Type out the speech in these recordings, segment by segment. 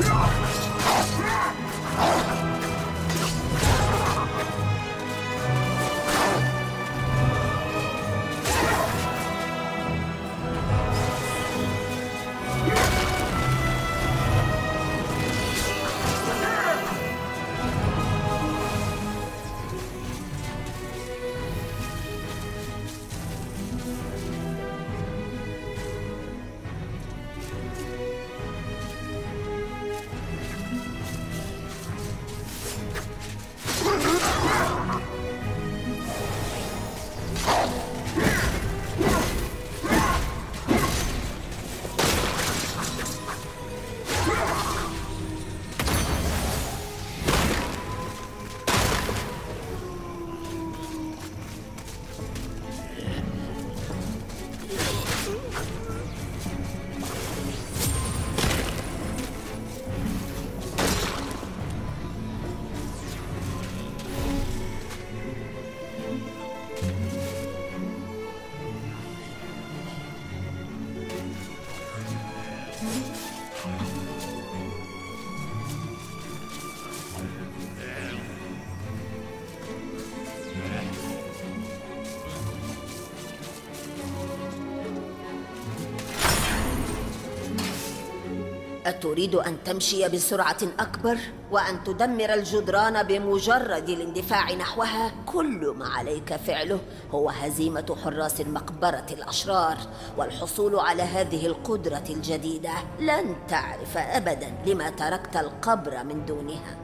No! أتريد أن تمشي بسرعة أكبر وأن تدمر الجدران بمجرد الاندفاع نحوها؟ كل ما عليك فعله هو هزيمة حراس المقبرة الأشرار والحصول على هذه القدرة الجديدة لن تعرف أبدا لما تركت القبر من دونها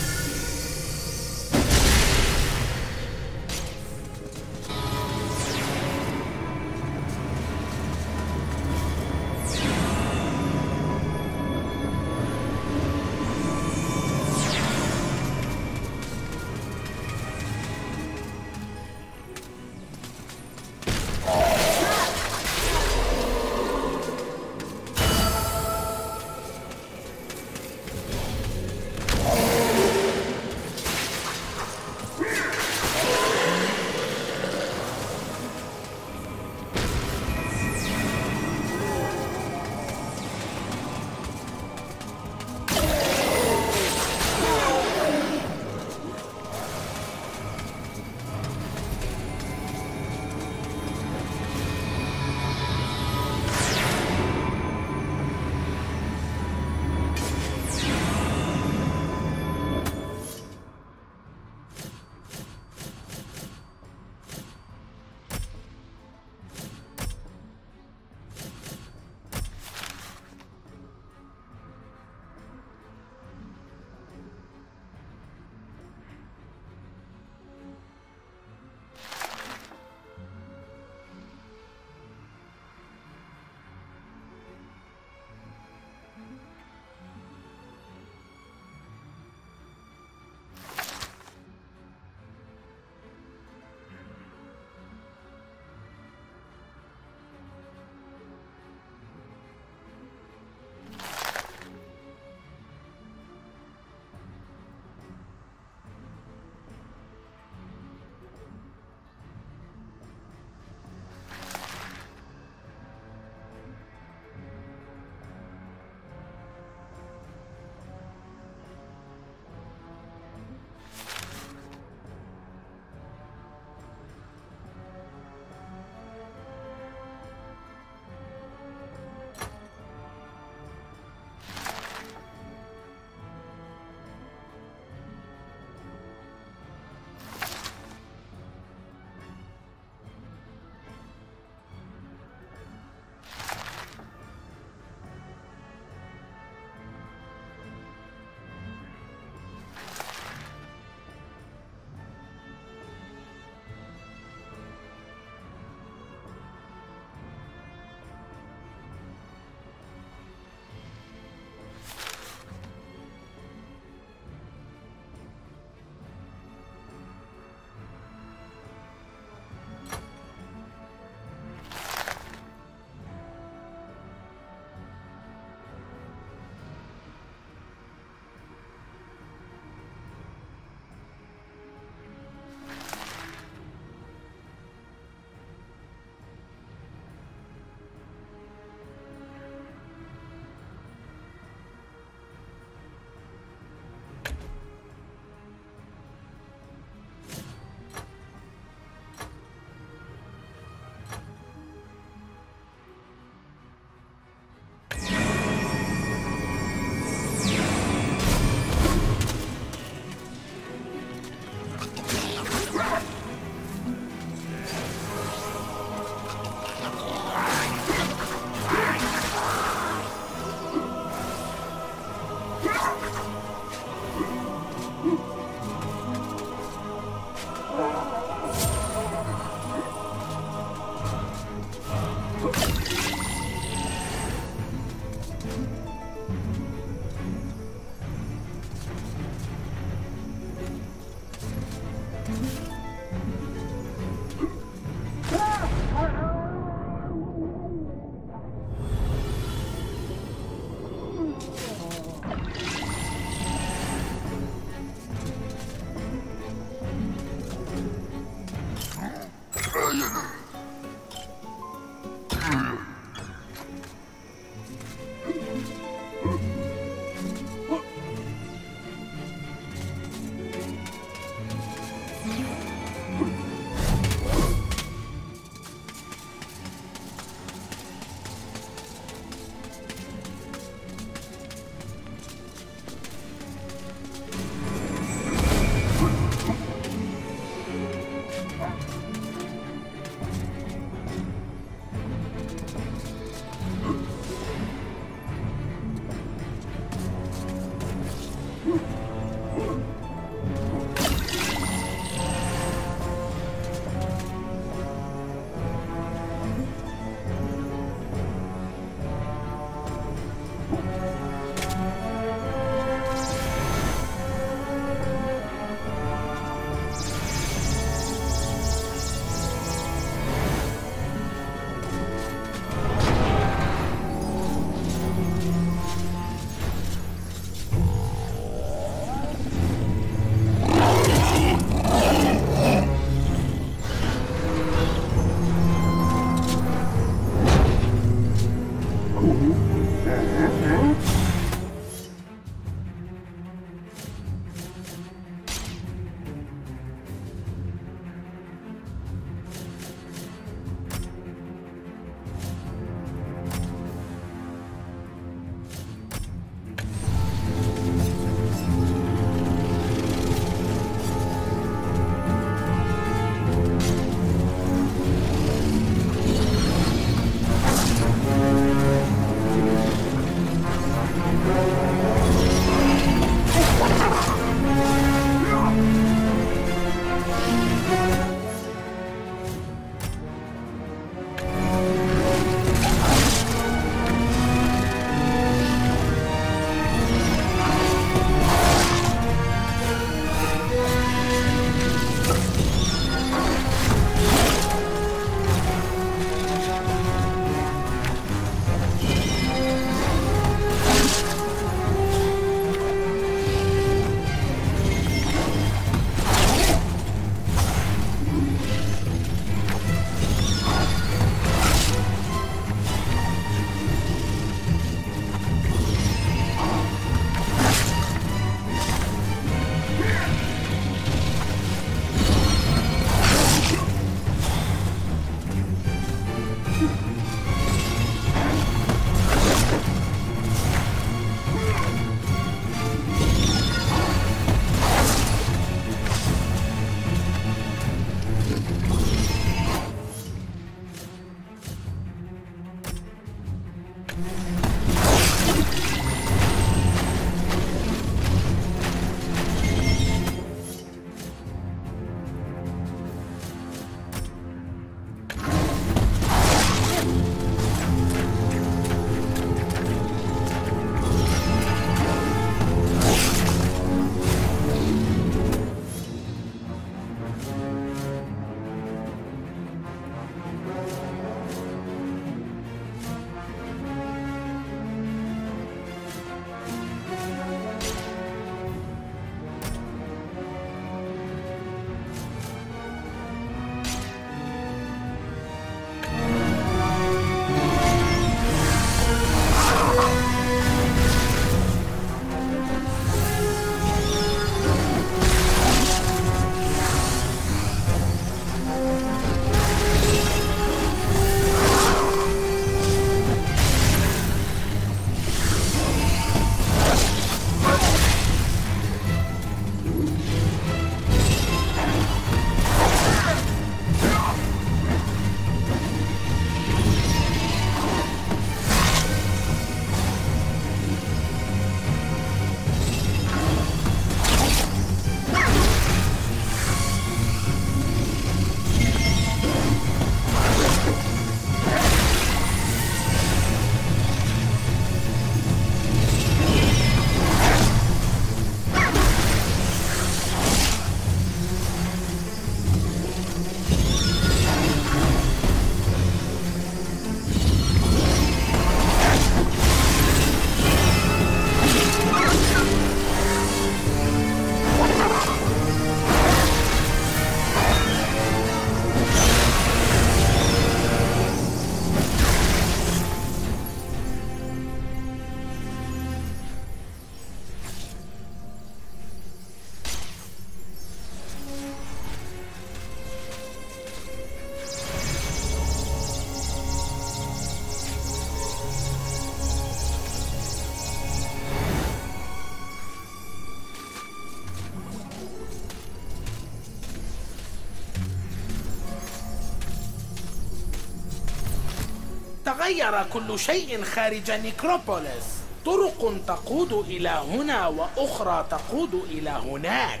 تغير كل شيء خارج نيكروبوليس. طرق تقود إلى هنا وأخرى تقود إلى هناك.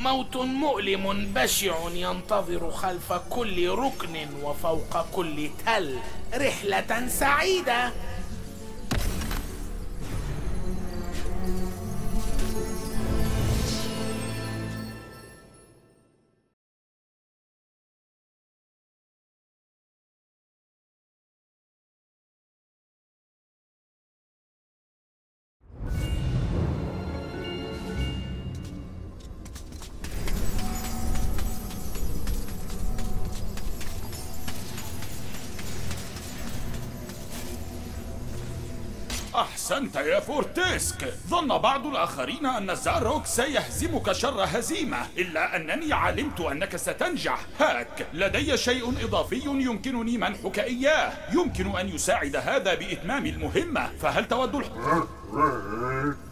موت مؤلم بشع ينتظر خلف كل ركن وفوق كل تل. رحلة سعيدة. أحسنت يا فورتيسك. ظن بعض الآخرين أن زاروك سيهزمك شر هزيمة إلا أنني علمت أنك ستنجح. هاك لدي شيء إضافي يمكنني منحك إياه. يمكن أن يساعد هذا بإتمام المهمة فهل تود الح...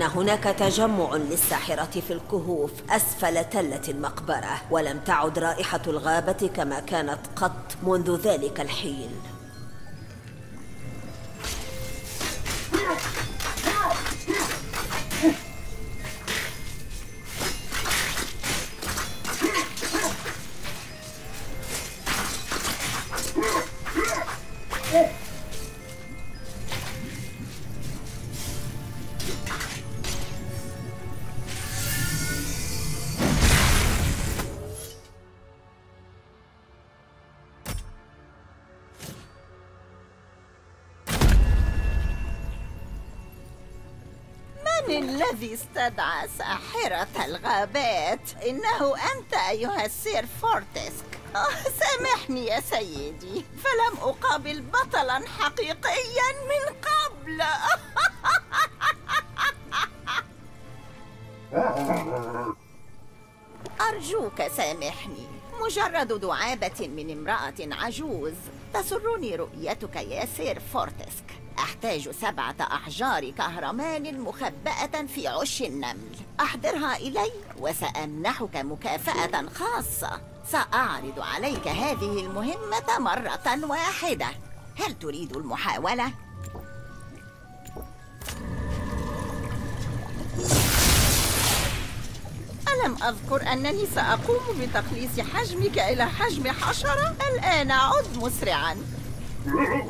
كان هناك تجمع للساحرة في الكهوف أسفل تلة المقبرة ولم تعد رائحة الغابة كما كانت قط منذ ذلك الحين. ساحرة الغابات؟ إنه أنت أيها السير فورتسك. آه سامحني يا سيدي. فلم أقابل بطلا حقيقيا من قبل. أرجوك سامحني. مجرد دعابة من امرأة عجوز تسرني رؤيتك يا سير فورتسك. أحتاج سبعة أحجار كهرمان مخبأة في عش النمل أحضرها إلي وسأمنحك مكافأة خاصة سأعرض عليك هذه المهمة مرة واحدة هل تريد المحاولة؟ ألم أذكر أنني سأقوم بتقليص حجمك إلى حجم حشرة؟ الآن عد مسرعاً Huh?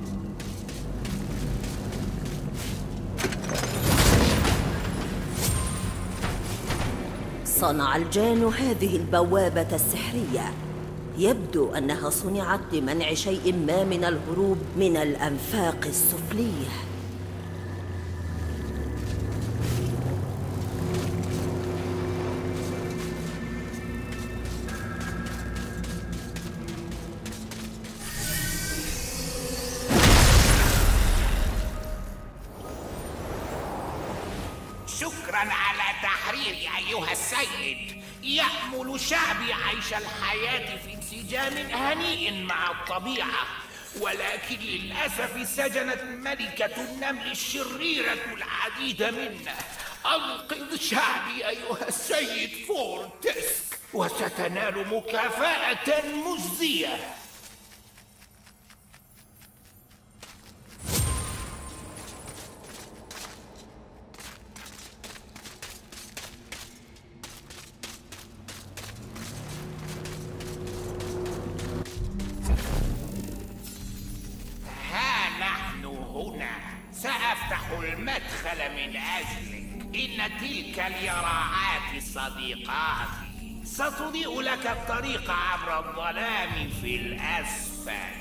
صنع الجان هذه البوابة السحرية. يبدو أنها صنعت لمنع شيء ما من الهروب من الأنفاق السفلية. الطبيعة ولكن للأسف سجنت ملكة النمل الشريرة العديد منا. أنقذ شعبي أيها السيد فورتسك وستنال مكافأة مجزية. سأفتح المدخل من أجلك. إن تلك اليراعات صديقاتي. ستضيء لك الطريق عبر الظلام في الأسفل.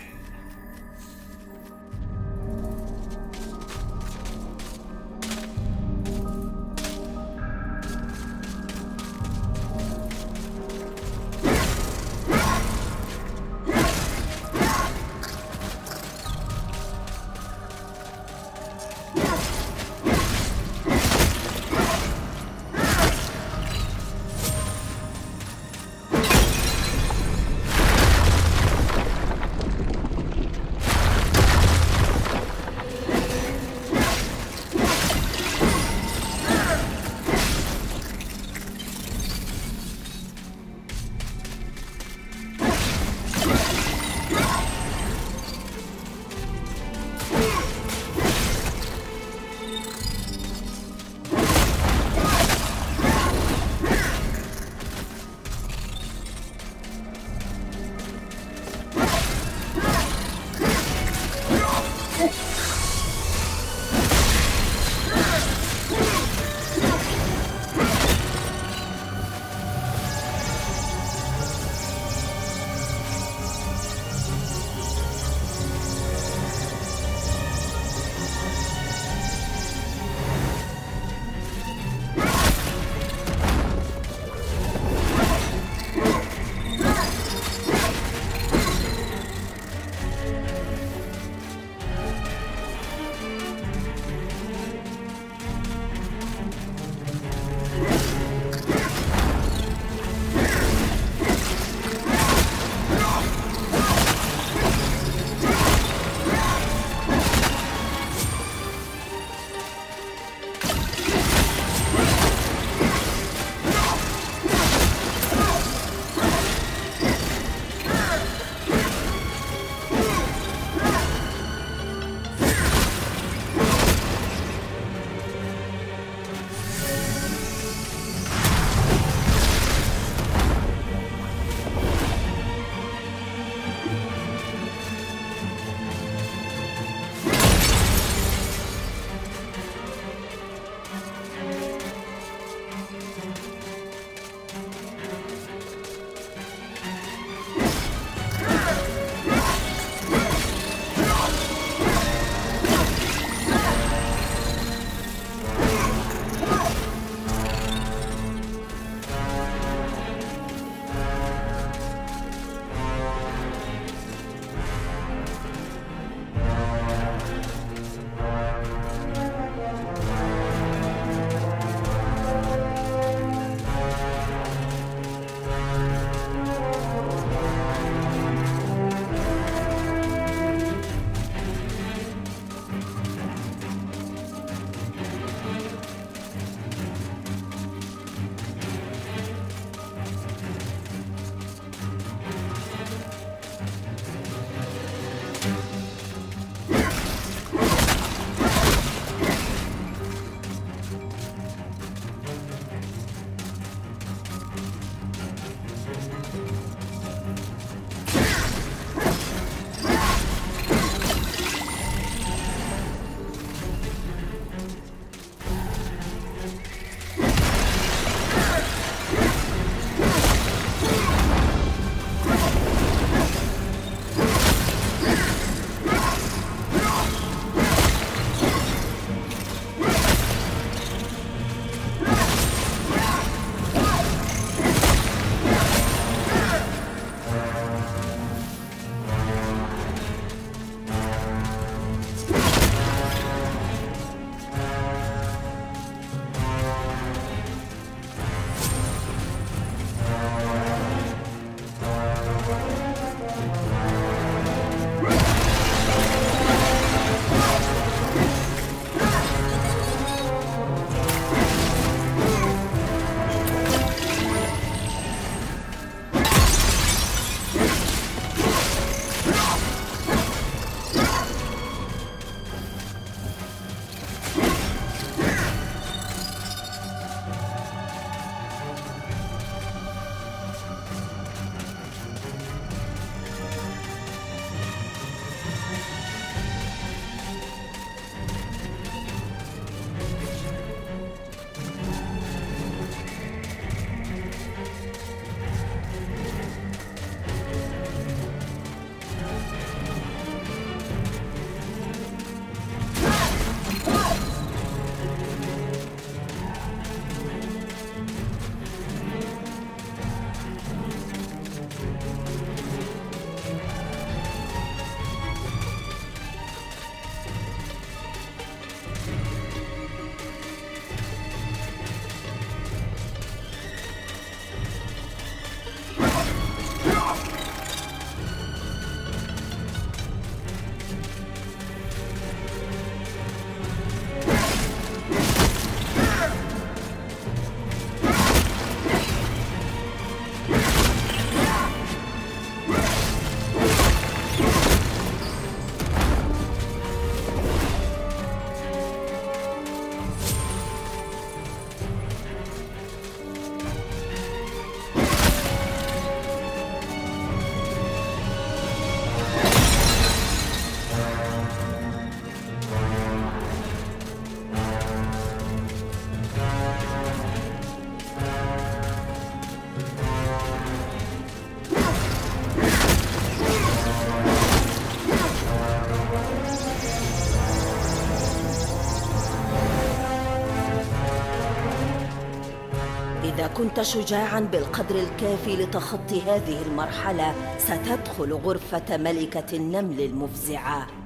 كنت شجاعا بالقدر الكافي لتخطي هذه المرحلة ستدخل غرفة ملكة النمل المفزعة.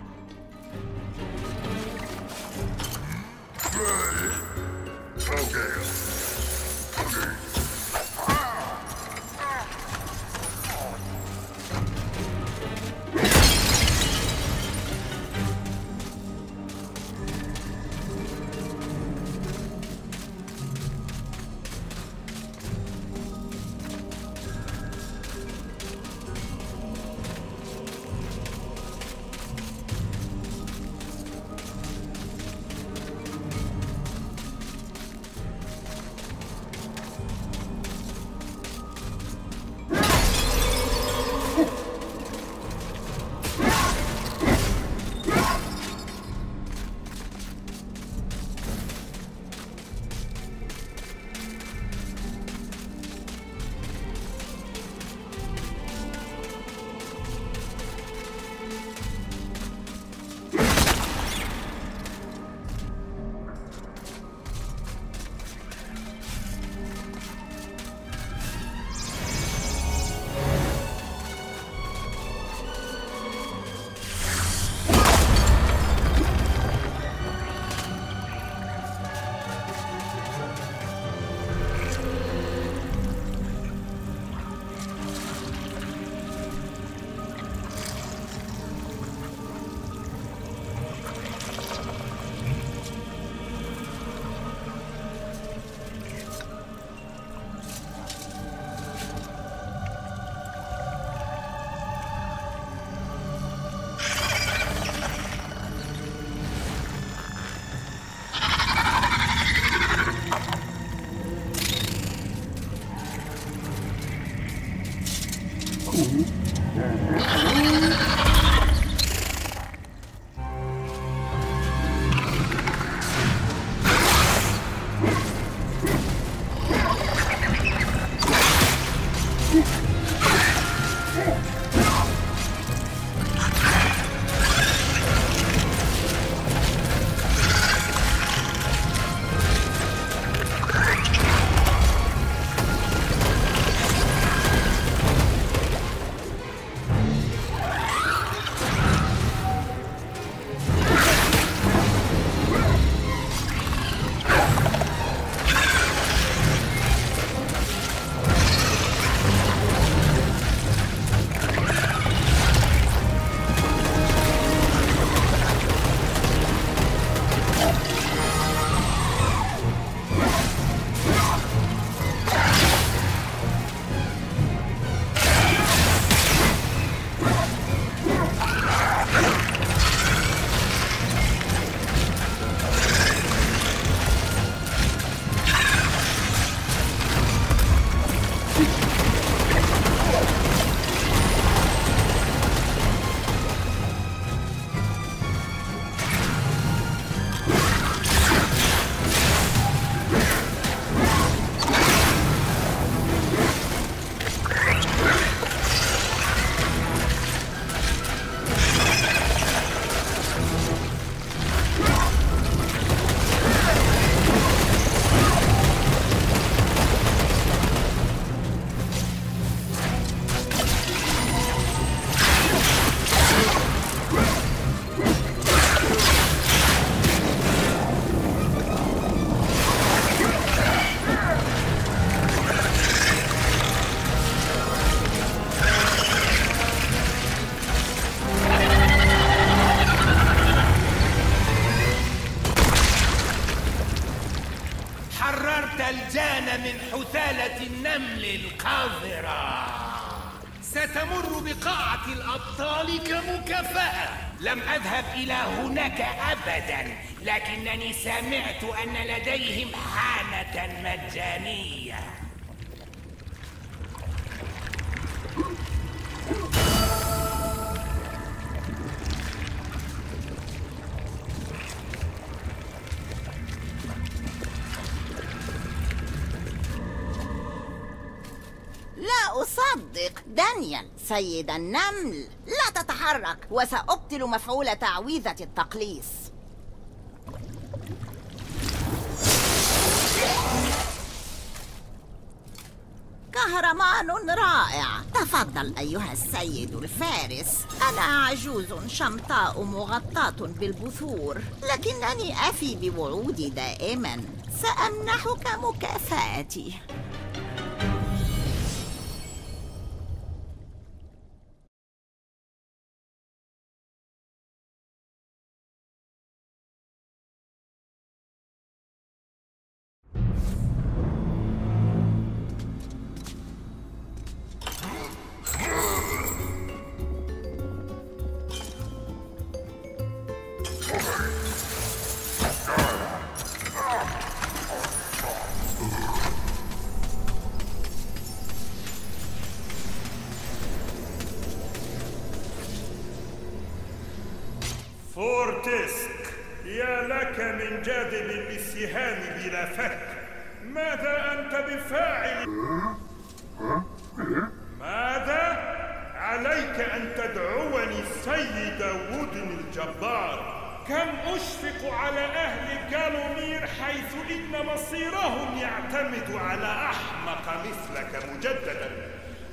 النمل القذرة ستمر بقاعة الأبطال كمكافأة. لم أذهب إلى هناك أبدا لكنني سمعت أن لديهم حانة مجانية. دانيال سيد النمل لا تتحرك وسأبطل مفعول تعويذة التقليص. كهرمان رائع. تفضل أيها السيد الفارس. أنا عجوز شمطاء مغطاة بالبثور لكنني أفي بوعودي دائما. سأمنحك مكافأتي. فورتسك يا لك من جاذب بالسهام بلا فك. ماذا أنت بفاعل؟ ماذا؟ عليك أن تدعوني السيد وودن الجبار. كم أشفق على أهل جالومير حيث إن مصيرهم يعتمد على أحمق مثلك مجددا.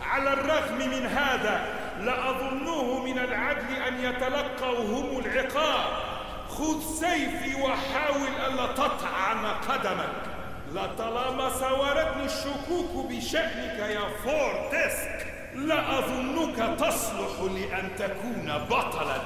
على الرغم من هذا لا أظنه من العدل أن يتلقوا هم العقاب. خذ سيفي وحاول ألا تطعن قدمك. لطالما ساورتني الشكوك بشأنك يا فورتسك لا أظنك تصلح لأن تكون بطلا